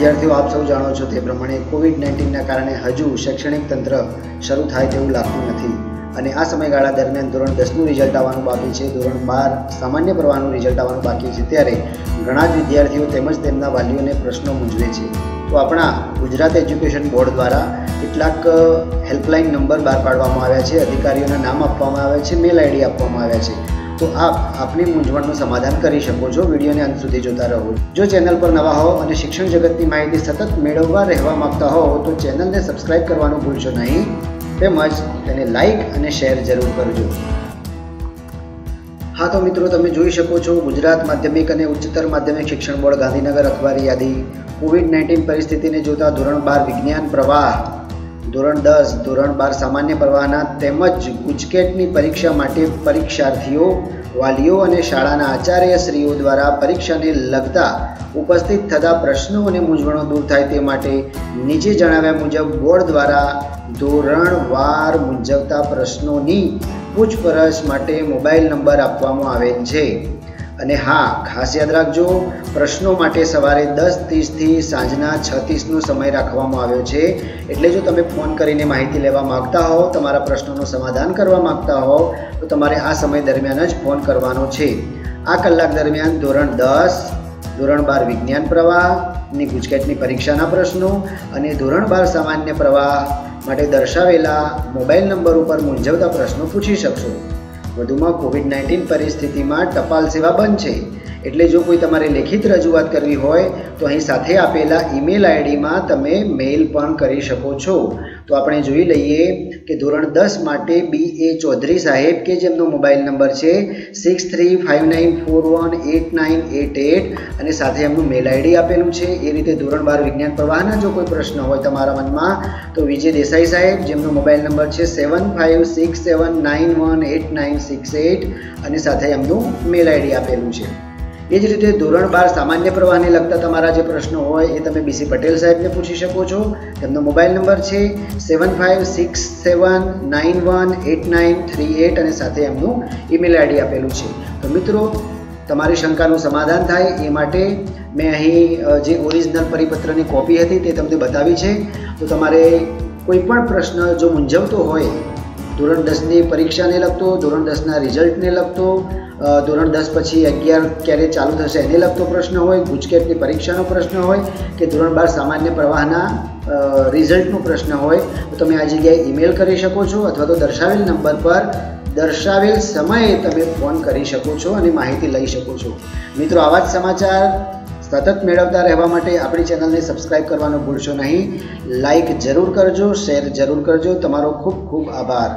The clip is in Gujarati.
વિદ્યાર્થીઓ, આપ સૌ જાણો છો તે પ્રમાણે કોવિડ નાઇન્ટીનના કારણે હજુ શૈક્ષણિક તંત્ર શરૂ થાય તેવું લાગતું નથી. અને આ સમયગાળા દરમિયાન ધોરણ દસનું રિઝલ્ટ આવવાનું બાકી છે. ધોરણ બાર સામાન્ય પ્રવાહનું રિઝલ્ટ આવવાનું બાકી છે. ત્યારે ઘણા જ વિદ્યાર્થીઓ તેમજ તેમના વાલીઓને પ્રશ્નો મૂંઝવે છે. તો આપણા ગુજરાત એજ્યુકેશન બોર્ડ દ્વારા કેટલાક હેલ્પલાઇન નંબર બહાર પાડવામાં આવ્યા છે. અધિકારીઓના નામ આપવામાં આવ્યા છે. મેલ આઈડી આપવામાં આવ્યા છે. તો આપ આપની મૂંઝવણનું સમાધાન કરી શકો છો. વિડીયોને અંત સુધી જોતા રહો. જો ચેનલ પર નવા હો અને શિક્ષણ જગતની માહિતી સતત મેળવવા રહેવા માંગતા હો, તો ચેનલને સબસ્ક્રાઇબ કરવાનું ભૂલશો નહીં. તેમજ તેને લાઇક અને શેર જરૂર કરજો. હા, તો મિત્રો, તમે જોઈ શકો છો, ગુજરાત માધ્યમિક અને ઉચ્ચતર માધ્યમિક શિક્ષણ બોર્ડ ગાંધીનગર અખબારી યાદી. કોવિડ નાઇન્ટીન પરિસ્થિતિને જોતા ધોરણ બાર વિજ્ઞાન પ્રવાહ. ધોરણ દસ, ધોરણ બાર સામાન્ય પ્રવાહના તેમજ ગુજકેટની પરીક્ષા માટે પરીક્ષાર્થીઓ, વાલીઓ અને શાળાના આચાર્યશ્રીઓ દ્વારા પરીક્ષાને લગતા ઉપસ્થિત થતા પ્રશ્નો અને મૂંઝવણો દૂર થાય તે માટે નીચે જણાવ્યા મુજબ બોર્ડ દ્વારા ધોરણવાર મૂંઝવતા પ્રશ્નોની પૂછપરછ માટે મોબાઈલ નંબર આપવામાં આવેલ છે. અને હા, ખાસ યાદ રાખજો, પ્રશ્નો માટે સવારે દસ ત્રીસથી સાંજના છ ત્રીસનો સમય રાખવામાં આવ્યો છે. એટલે જો તમે ફોન કરીને માહિતી લેવા માગતા હો, તમારા પ્રશ્નોનું સમાધાન કરવા માગતા હો, તો તમારે આ સમય દરમિયાન જ ફોન કરવાનો છે. આ કલાક દરમિયાન ધોરણ દસ, ધોરણ બાર વિજ્ઞાન પ્રવાહની ગુજકેટની પરીક્ષાના પ્રશ્નો અને ધોરણ બાર સામાન્ય પ્રવાહ માટે દર્શાવેલા મોબાઈલ નંબર ઉપર મૂંઝવતા પ્રશ્નો પૂછી શકશો. વધુમાં કોવિડ નાઇન્ટીન પરિસ્થિતિમાં ટપાલ સેવા બંધ છે. એટલે જો કોઈ તમારે લેખિત રજૂઆત કરવી હોય, તો અહીં સાથે આપેલા ઈમેલ આઈડીમાં તમે મેઇલ પણ કરી શકો છો. તો આપણે જોઈ લઈએ કે ધોરણ દસ માટે બી એ ચૌધરી સાહેબ કે જેમનો મોબાઈલ નંબર છે six three five nine four one eight nine eight eight અને સાથે એમનું મેલ આઈડી આપેલું છે. એ રીતે ધોરણ બાર વિજ્ઞાન પ્રવાહના જો કોઈ પ્રશ્ન હોય તમારા મનમાં, તો વિજય દેસાઈ સાહેબ જેમનો મોબાઈલ નંબર છે seven five six seven nine one eight nine six eight અને સાથે એમનું મેલ આઈડી આપેલું છે. એ જ રીતે ધોરણ બાર સામાન્ય પ્રવાહને લગતા તમારા જે પ્રશ્નો હોય એ તમે બીસી પટેલ સાહેબને પૂછી શકો છો. તેમનો મોબાઈલ નંબર છે seven five six seven nine one eight nine three eight અને સાથે એમનું ઈમેલ આઈડી આપેલું છે. તો મિત્રો, તમારી શંકાનું સમાધાન થાય એ માટે મેં અહીં જે ઓરિજિનલ પરિપત્રની કોપી હતી તે તમને બતાવી છે. તો તમારે કોઈ પણ પ્રશ્ન જો મૂંઝવતો હોય ધોરણ દસની પરીક્ષાને લગતો, ધોરણ દસના રિઝલ્ટને લગતો ધોરણ દસ પછી અગિયાર ક્યારે ચાલુ થશે એને લગતો પ્રશ્ન હોય, ગુજકેટની પરીક્ષાનો પ્રશ્ન હોય કે ધોરણ બાર સામાન્ય પ્રવાહના રિઝલ્ટનો પ્રશ્ન હોય, તો તમે આ જગ્યાએ ઈમેલ કરી શકો છો અથવા તો દર્શાવેલ નંબર પર દર્શાવેલ સમયે તમે ફોન કરી શકો છો અને માહિતી લઈ શકો છો. મિત્રો, આવા જ સમાચાર સતત મેળવતા રહેવા માટે આપણી ચેનલને સબસ્ક્રાઈબ કરવાનું ભૂલશો નહીં. લાઇક જરૂર કરજો, શેર જરૂર કરજો. તમારો ખૂબ ખૂબ આભાર.